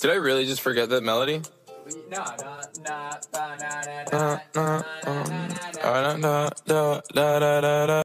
Did I really just forget that melody? No, no, no,